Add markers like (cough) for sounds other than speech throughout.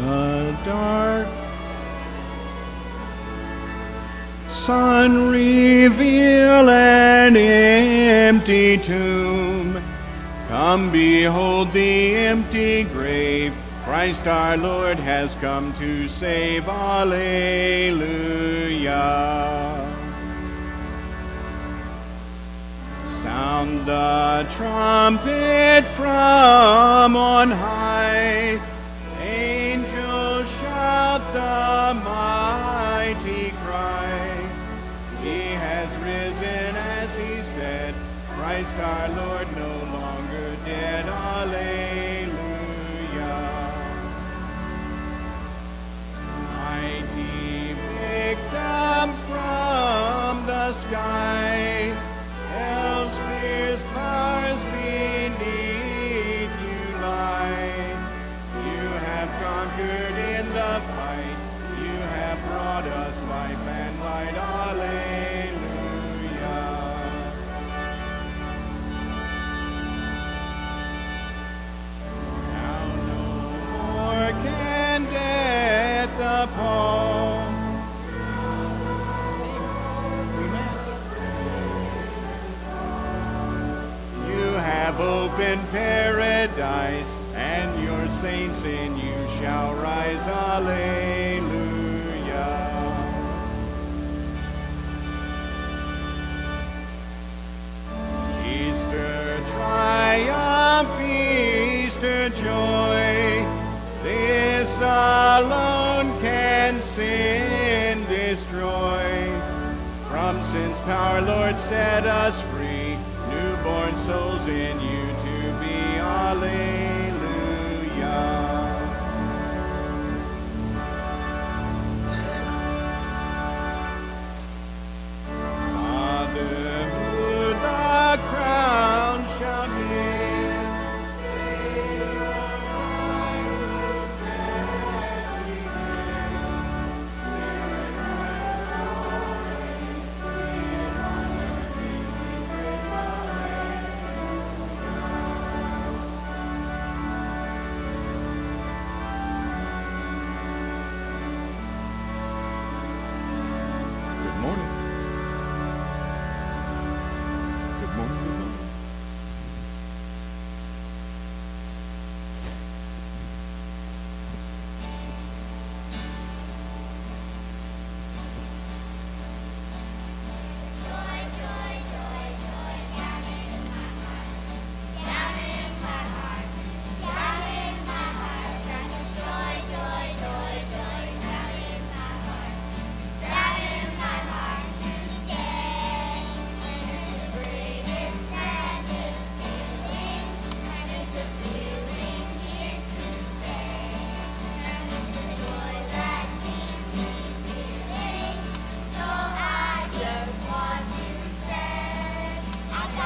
The dark sun reveal an empty tomb. Come behold the empty grave. Christ our Lord has come to save. Alleluia. Sound the trumpet from on high. paradise, and your saints in you shall rise. Alleluia. Easter triumph, Easter joy, this alone can sin destroy. From sin's power, Lord, set us free, newborn souls in you. Hallelujah.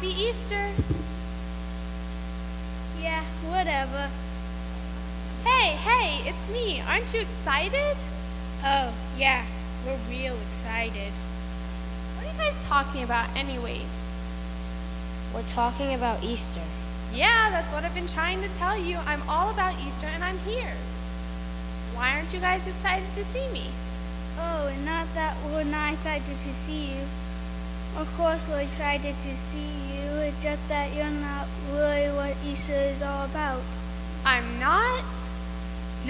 Happy Easter. Yeah, whatever. Hey, hey, it's me. Aren't you excited? Oh, yeah, we're real excited. What are you guys talking about, anyways? We're talking about Easter. Yeah, that's what I've been trying to tell you. I'm all about Easter and I'm here. Why aren't you guys excited to see me? Oh, not that we're not excited to see you. Of course we're excited to see you. It's just that you're not really what Easter is all about. I'm not?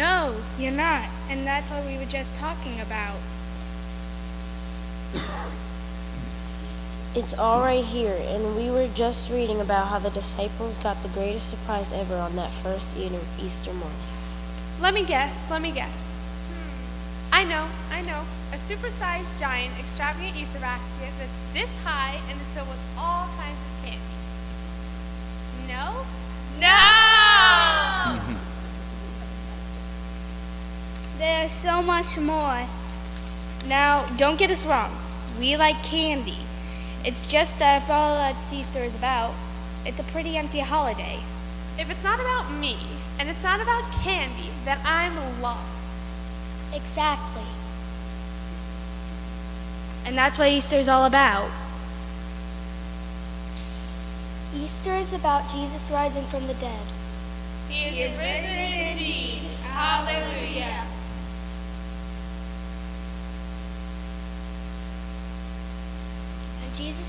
No, you're not. And that's what we were just talking about. It's all right here, and we were just reading about how the disciples got the greatest surprise ever on that first Easter morning. Let me guess, let me guess. Hmm. I know, I know. A supersized, giant, extravagant Easter basket that's this high and is filled with all kinds of candy. No? No! (laughs) There's so much more. Now, don't get us wrong. We like candy. It's just that if all that Easter is about, it's a pretty empty holiday. If it's not about me and it's not about candy, then I'm lost. Exactly. And that's what Easter is all about. Easter is about Jesus rising from the dead. He is, risen indeed. Hallelujah. And Jesus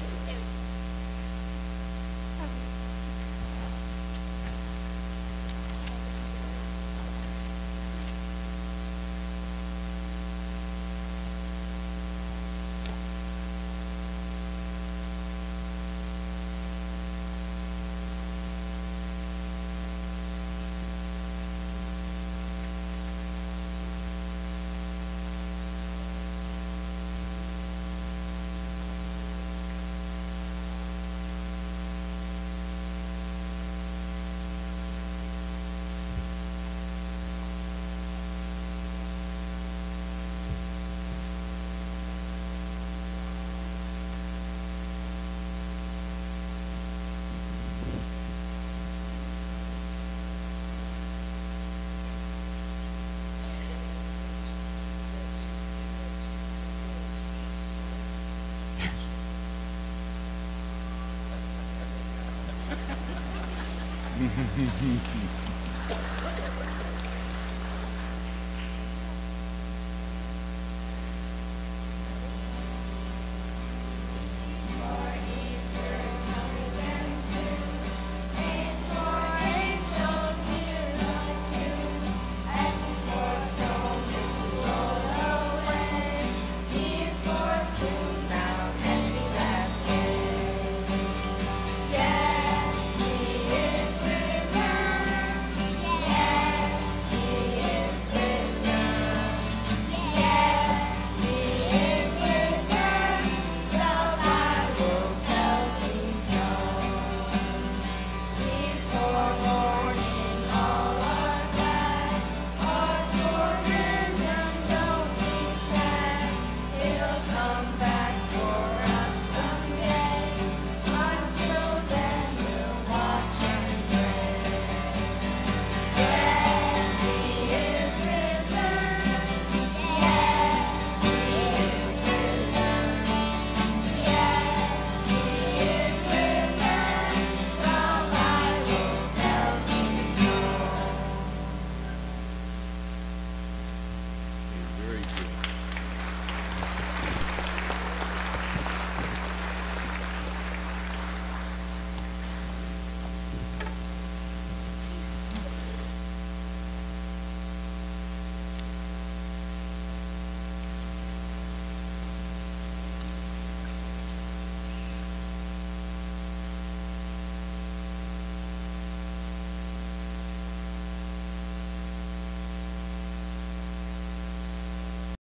Mm-hmm.